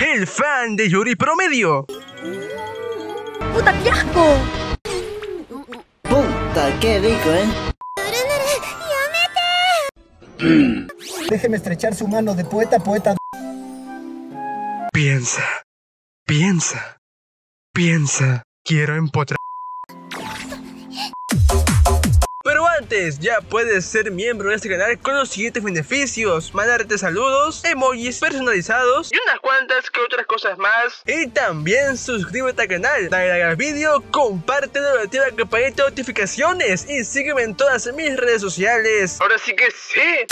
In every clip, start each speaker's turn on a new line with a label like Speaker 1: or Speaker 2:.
Speaker 1: el fan de Yuri Promedio.
Speaker 2: ¡Puta, qué asco!
Speaker 3: Puta, qué rico, ¿eh?
Speaker 4: Déjeme estrechar su mano de poeta a poeta.
Speaker 1: Piensa, piensa, piensa. Quiero empotrar. Ya puedes ser miembro de este canal con los siguientes beneficios. Mandarte saludos, emojis personalizados y unas cuantas que otras cosas más. Y también suscríbete al canal, dale like al vídeo, compártelo, activa la campanita de notificaciones y sígueme en todas mis redes sociales. Ahora sí que sí.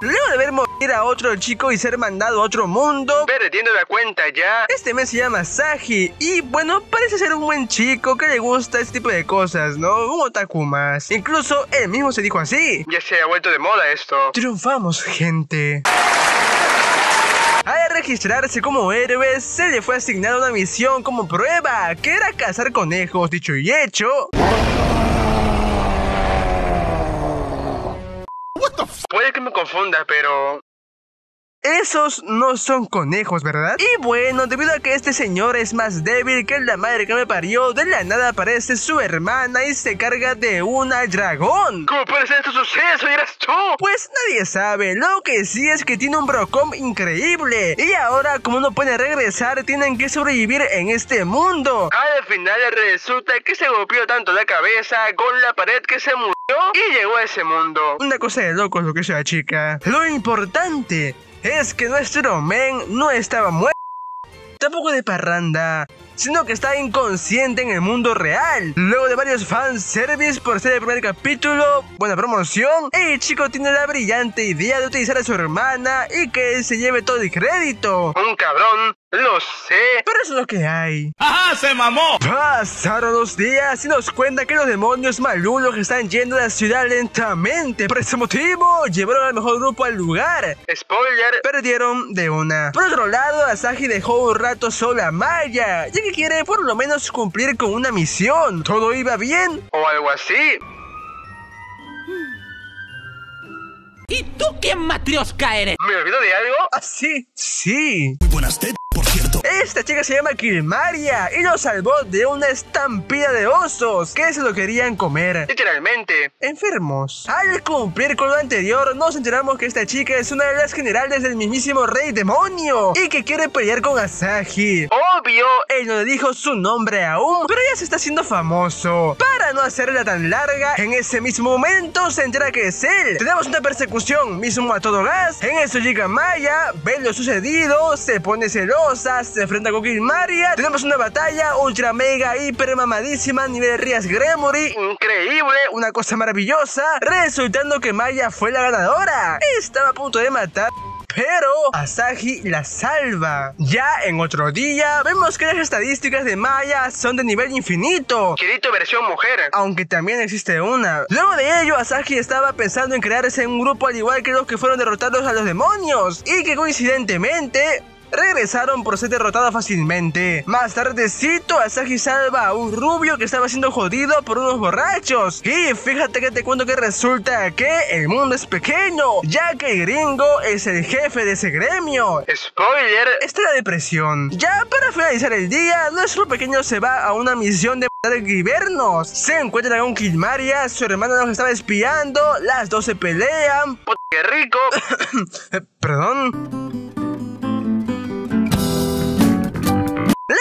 Speaker 1: Luego de morir a otro chico y ser mandado a otro mundo, perdiendo la cuenta ya, este mes se llama Saji y bueno, parece ser un buen chico que le gusta este tipo de cosas, ¿no? Un otaku más. Incluso él mismo se dijo así. Ya se ha vuelto de moda esto. Triunfamos, gente. Al registrarse como héroe, se le fue asignada una misión como prueba, que era cazar conejos, dicho y hecho. Puede que me confunda, pero... Esos no son conejos, ¿verdad? Y bueno, debido a que este señor es más débil que la madre que me parió, de la nada aparece su hermana y se carga de una dragón. ¿Cómo puede ser este suceso? ¿Eras tú? Pues nadie sabe. Lo que sí es que tiene un brocom increíble. Y ahora, como no puede regresar, tienen que sobrevivir en este mundo. Al final resulta que se golpeó tanto la cabeza con la pared que se murió y llegó a ese mundo. Una cosa de locos lo que sea, chica. Lo importante es que nuestro men no estaba muerto, tampoco de parranda, sino que está inconsciente en el mundo real. Luego de varios fanservice por ser el primer capítulo, buena promoción, el chico tiene la brillante idea de utilizar a su hermana y que él se lleve todo el crédito. Un cabrón. Lo sé, pero eso es lo que hay.
Speaker 5: ¡Ajá! ¡Se mamó!
Speaker 1: Pasaron los días y nos cuenta que los demonios malulos están yendo a la ciudad lentamente. Por ese motivo, llevaron al mejor grupo al lugar. Spoiler, perdieron de una. Por otro lado, Asahi dejó un rato sola a Maya, ya que quiere por lo menos cumplir con una misión. ¿Todo iba bien? O algo así.
Speaker 5: ¿Y tú qué matriosca eres?
Speaker 1: ¿Me olvido de algo? ¿Ah, sí? Sí.
Speaker 5: Muy buenas tetas.
Speaker 1: Esta chica se llama Kilmaria y lo salvó de una estampida de osos que se lo querían comer. Literalmente. Enfermos. Al cumplir con lo anterior, nos enteramos que esta chica es una de las generales del mismísimo rey demonio y que quiere pelear con Asahi. Obvio, él no le dijo su nombre aún, pero ya se está haciendo famoso. Para no hacerla tan larga, en ese mismo momento se entera que es él. Tenemos una persecución mismo a todo gas. En eso llega Maya, ve lo sucedido, se pone celosa, se enfrenta con Kilmaria. Tenemos una batalla ultra mega hiper mamadísima nivel Rias Gremory. Increíble, una cosa maravillosa. Resultando que Maya fue la ganadora. Estaba a punto de matar. Pero Asahi la salva. Ya en otro día, vemos que las estadísticas de Maya son de nivel infinito. Kirito versión mujer. Aunque también existe una. Luego de ello, Asahi estaba pensando en crearse un grupo al igual que los que fueron derrotados a los demonios. Y que coincidentemente regresaron por ser derrotada fácilmente. Más tardecito, Asahi salva a un rubio que estaba siendo jodido por unos borrachos. Y fíjate que te cuento que resulta que el mundo es pequeño, ya que el gringo es el jefe de ese gremio. Spoiler, está la depresión. Ya para finalizar el día, nuestro pequeño se va a una misión de matar guibernos. Se encuentra con Kilmaria, su hermana nos estaba espiando, las dos se pelean. ¡Qué rico! Perdón.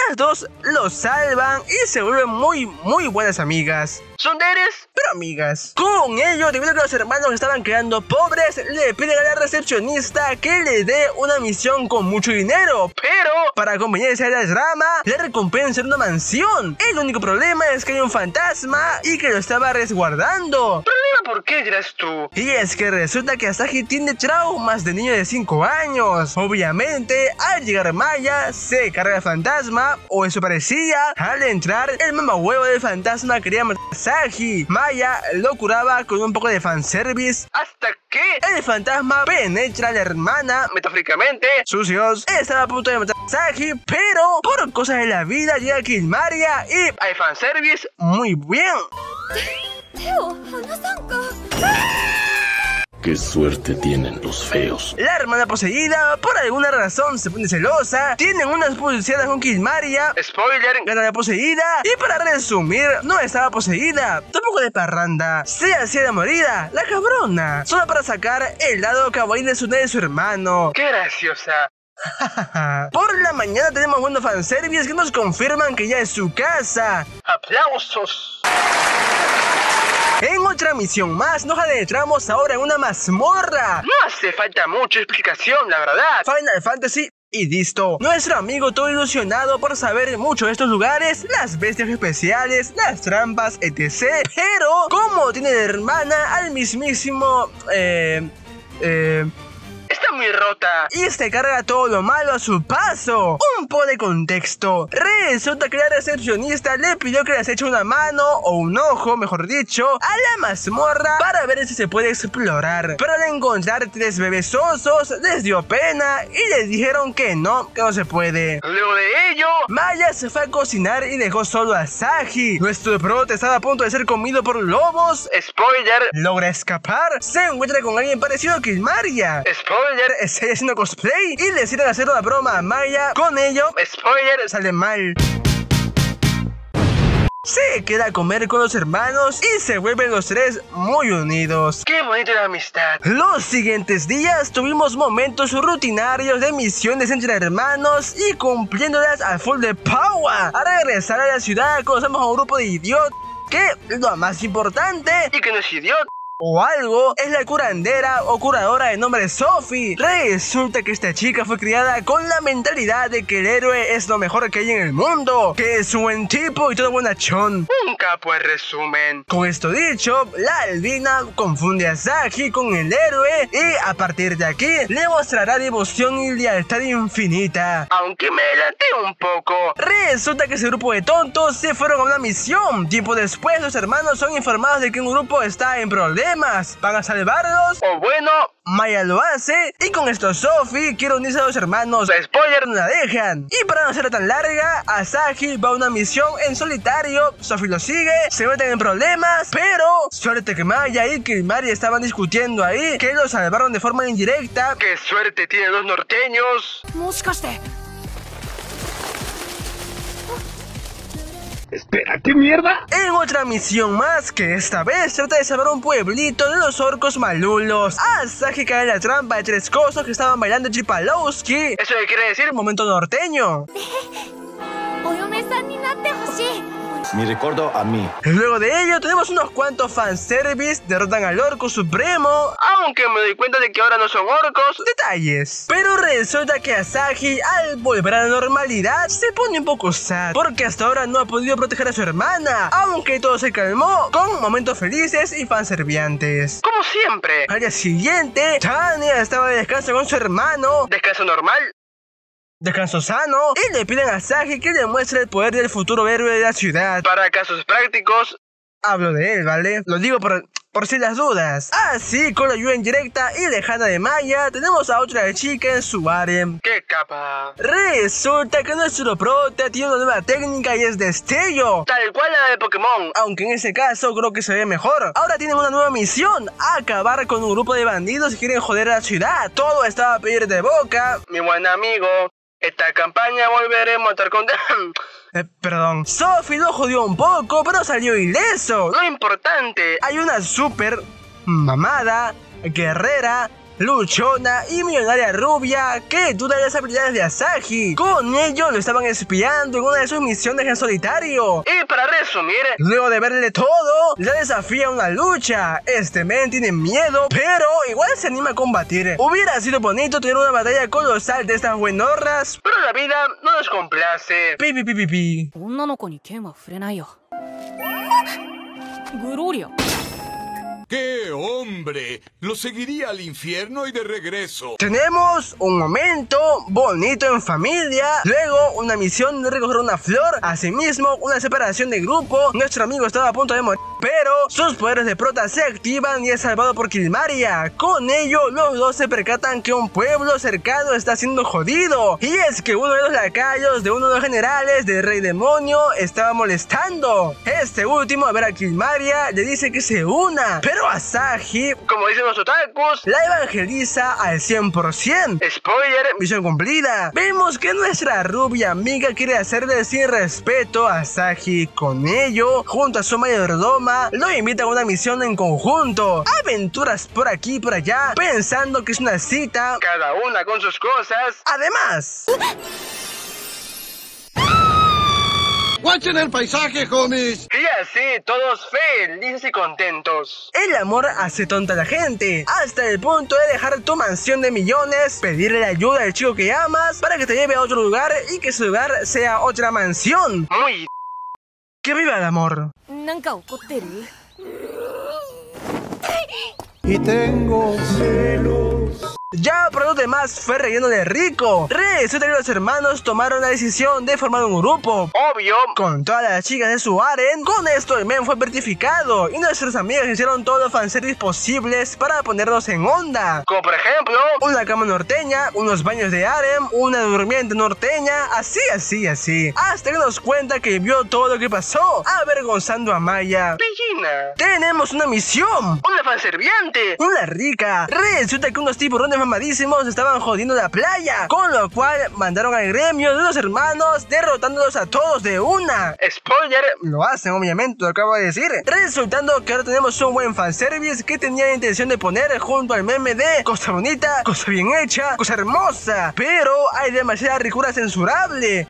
Speaker 1: Las dos lo salvan y se vuelven muy, muy buenas amigas. Son deres, pero amigas. Con ello, debido a que los hermanos estaban quedando pobres, le piden a la recepcionista que le dé una misión con mucho dinero. Pero, para acompañarse a la drama, le recompensa en una mansión. El único problema es que hay un fantasma y que lo estaba resguardando. ¿Problema por qué dirás tú? Y es que resulta que Asahi tiene traumas de niño de 5 años. Obviamente, al llegar Maya, se carga el fantasma, o eso parecía. Al entrar, el mamahuevo del fantasma quería matar a Asahi. Maya lo curaba con un poco de fanservice hasta que el fantasma penetra a la hermana, metafóricamente, sucios. Estaba a punto de matar a Asahi, pero por cosas de la vida llega Kilmaria y hay fanservice muy bien.
Speaker 3: Qué suerte tienen los feos.
Speaker 1: La hermana poseída, por alguna razón, se pone celosa. Tienen unas pulseadas con Maria. Spoiler, gana la poseída. Y para resumir, no estaba poseída. Tampoco de parranda. Se hacía de morida. La cabrona. Solo para sacar el lado kawaii de su, de su hermano. ¡Qué graciosa! Por la mañana tenemos buenos fanservice que nos confirman que ya es su casa. ¡Aplausos! En otra misión más, nos adentramos ahora en una mazmorra. No hace falta mucha explicación, la verdad. Final Fantasy y listo. Nuestro amigo todo ilusionado por saber mucho de estos lugares, las bestias especiales, las trampas, etc. Pero, como tiene de hermana al mismísimo... Eh... Eh muy rota y se carga todo lo malo a su paso. Un poco de contexto. Resulta que la recepcionista le pidió que les eche una mano o un ojo, mejor dicho, a la mazmorra para ver si se puede explorar. Pero al encontrar tres bebés osos, les dio pena y les dijeron que no, que no se puede. Luego de ello, Maya se fue a cocinar y dejó solo a Saji. Nuestro prota estaba a punto de ser comido por lobos. Spoiler, logra escapar. Se encuentra con alguien parecido a Kilmaria. Spoiler spoiler, estoy haciendo cosplay y deciden hacer una broma a Maya. Con ello, spoiler, sale mal. Se queda a comer con los hermanos y se vuelven los tres muy unidos. ¡Qué bonita la amistad! Los siguientes días tuvimos momentos rutinarios de misiones entre hermanos y cumpliéndolas al full de power. A regresar a la ciudad conocemos a un grupo de idiotas que lo más importante y que no es idiota o algo es la curandera o curadora de nombre Sophie. Resulta que esta chica fue criada con la mentalidad de que el héroe es lo mejor que hay en el mundo, que es un buen tipo y todo bonachón. Un capo en resumen. Con esto dicho, la albina confunde a Saki con el héroe y a partir de aquí le mostrará devoción y lealtad infinita. Aunque me adelanté un poco. Resulta que ese grupo de tontos se fueron a una misión. Tiempo después los hermanos son informados de que un grupo está en problemas ¿Van a salvarlos? O bueno, Maya lo hace. Y con esto Sophie quiere unirse a los hermanos. Spoiler, no la dejan. Y para no ser tan larga, Asahi va a una misión en solitario. Sophie lo sigue, se meten en problemas. Pero suerte que Maya y Kilmari estaban discutiendo ahí. Que lo salvaron de forma indirecta. ¡Qué suerte tienen los norteños!
Speaker 3: Espera, ¿qué mierda?
Speaker 1: En otra misión más, que esta vez trata de salvar un pueblito de los orcos malulos. Asahi cae en la trampa de tres cosas que estaban bailando Chipalowski. ¿Eso quiere decir momento norteño?
Speaker 3: Mi recuerdo a mí.
Speaker 1: Luego de ello tenemos unos cuantos fanservice, derrotan al orco supremo, aunque me doy cuenta de que ahora no son orcos, detalles. Pero resulta que Asahi al volver a la normalidad se pone un poco sad, porque hasta ahora no ha podido proteger a su hermana, aunque todo se calmó con momentos felices y fanserviantes. Como siempre. Al día siguiente, Tania estaba de descanso con su hermano. ¿Descanso normal? Descanso sano y le piden a Sagi que le muestre el poder del futuro héroe de la ciudad. Para casos prácticos, hablo de él, ¿vale? Lo digo por, por si las dudas. Así, con la ayuda indirecta y lejana de Maya, tenemos a otra chica en su harem. ¡Qué capa! Resulta que nuestro prota tiene una nueva técnica y es destello. Tal cual la de Pokémon. Aunque en ese caso creo que se ve mejor. Ahora tienen una nueva misión. Acabar con un grupo de bandidos que quieren joder a la ciudad. Todo estaba a pedir de boca. Mi buen amigo. Esta campaña volveremos a estar con... eh, perdón. Sophie lo jodió un poco, pero salió ileso. Lo importante, hay una super mamada, guerrera, luchona y millonaria rubia que duda de las habilidades de Asahi. Con ello lo estaban espiando en una de sus misiones en solitario. Y para resumir, luego de verle todo, le desafía una lucha. Este men tiene miedo, pero igual se anima a combatir. Hubiera sido bonito tener una batalla colosal de estas buenorras, pero la vida no nos complace. Pi pi pi pi pi.
Speaker 5: ¡Qué hombre! Lo seguiría al infierno y de regreso.
Speaker 1: Tenemos un momento bonito en familia, luego una misión de recoger una flor, asimismo una separación de grupo. Nuestro amigo estaba a punto de morir, pero sus poderes de prota se activan y es salvado por Kilmaria. Con ello, los dos se percatan que un pueblo cercano está siendo jodido. Y es que uno de los lacayos de uno de los generales del Rey Demonio estaba molestando. Este último, a ver a Kilmaria, le dice que se una. Pero Asahi, como dicen los otakus, la evangeliza al 100%. Spoiler, misión cumplida. Vemos que nuestra rubia amiga quiere hacerle sin respeto a Asahi. Con ello, junto a su mayordoma, lo invita a una misión en conjunto. Aventuras por aquí y por allá, pensando que es una cita, cada una con sus cosas. Además...
Speaker 6: ¡Guachen el paisaje, homies!
Speaker 1: Y así, todos felices y contentos. El amor hace tonta a la gente, hasta el punto de dejar tu mansión de millones, pedirle la ayuda al chico que amas para que te lleve a otro lugar y que su lugar sea otra mansión. Muy... ¡Que viva el amor!
Speaker 4: Y tengo celos.
Speaker 1: Ya por los demás fue relleno de rico. Resulta que los hermanos tomaron la decisión de formar un grupo. Obvio. Con todas las chicas de su aren. Con esto el men fue vertificado. Y nuestros amigos hicieron todos los fanservice posibles para ponernos en onda. Como por ejemplo, una cama norteña, unos baños de harem, una durmiente norteña, así, así, así. Hasta que nos cuenta que vio todo lo que pasó, avergonzando a Maya. Pillina. Tenemos una misión. Una fanserviente. Una rica. Resulta que unos tiburones mamadísimos estaban jodiendo la playa, con lo cual mandaron al gremio de los hermanos derrotándolos a todos de una. Spoiler, lo hacen obviamente, lo acabo de decir. Resultando que ahora tenemos un buen fanservice que tenía la intención de poner junto al meme de cosa bonita, cosa bien hecha, cosa hermosa, pero hay demasiada ricura censurable.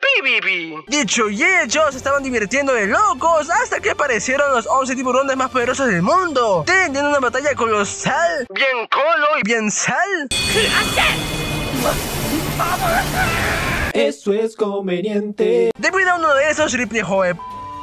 Speaker 1: Dicho y hecho, se estaban divirtiendo de locos hasta que aparecieron los 11 tiburones más poderosos del mundo, teniendo una batalla colosal, bien colo y bien sal.
Speaker 4: Eso es conveniente.
Speaker 1: Debido a uno de esos, Ripley Joe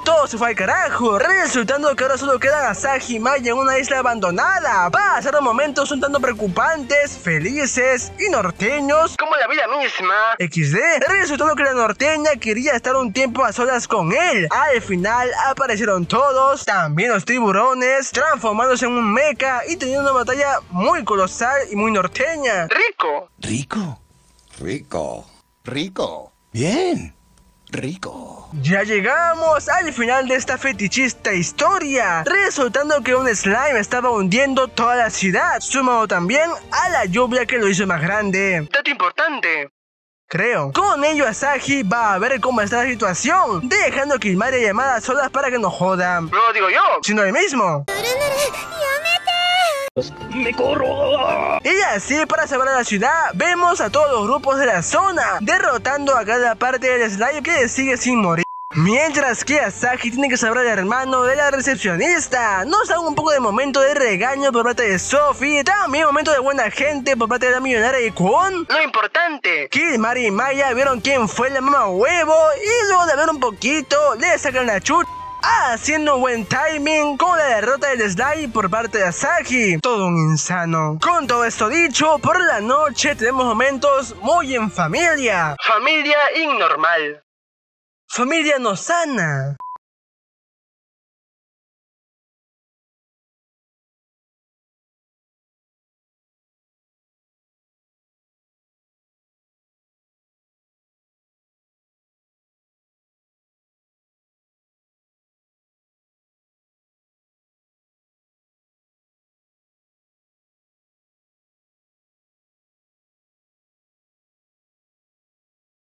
Speaker 1: todo se fue al carajo, resultando que ahora solo quedan Asahi y Maya en una isla abandonada. Pasaron momentos un tanto preocupantes, felices y norteños, como la vida misma. XD, resultando que la norteña quería estar un tiempo a solas con él. Al final aparecieron todos, también los tiburones, transformándose en un mecha y teniendo una batalla muy colosal y muy norteña. Rico.
Speaker 6: Rico. Rico. Rico. Bien rico.
Speaker 1: Ya llegamos al final de esta fetichista historia, resultando que un slime estaba hundiendo toda la ciudad, sumado también a la lluvia que lo hizo más grande. Dato importante. Creo. Con ello Asahi va a ver cómo está la situación, dejando que Ilmaria llamadas solas para que no joda. No lo digo yo, sino él mismo. ¡Me corro! Y así, para salvar a la ciudad, vemos a todos los grupos de la zona, derrotando a cada parte del slime que sigue sin morir. Mientras que Asahi tiene que salvar al hermano de la recepcionista. Nos da un poco de momento de regaño por parte de Sophie. También momento de buena gente por parte de la millonaria y Kwon. Lo importante, que Mari y Maya vieron quién fue la mamá huevo. Y luego de ver un poquito, le sacan la chucha haciendo buen timing con la derrota del Slide por parte de Asahi. Todo un insano. Con todo esto dicho, por la noche tenemos momentos muy en familia. Familia innormal. Familia no sana.